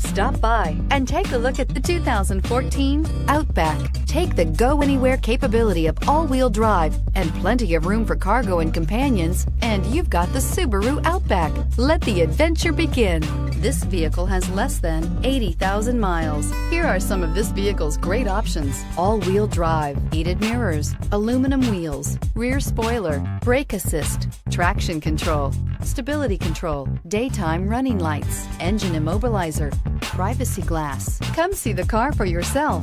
Stop by and take a look at the 2014 Outback. Take the go anywhere capability of all-wheel drive and plenty of room for cargo and companions, and you've got the Subaru Outback. Let the adventure begin. This vehicle has less than 80,000 miles. Here are some of this vehicle's great options. All-wheel drive, heated mirrors, aluminum wheels, rear spoiler, brake assist, traction control, stability control, daytime running lights, engine immobilizer, privacy glass. Come see the car for yourself.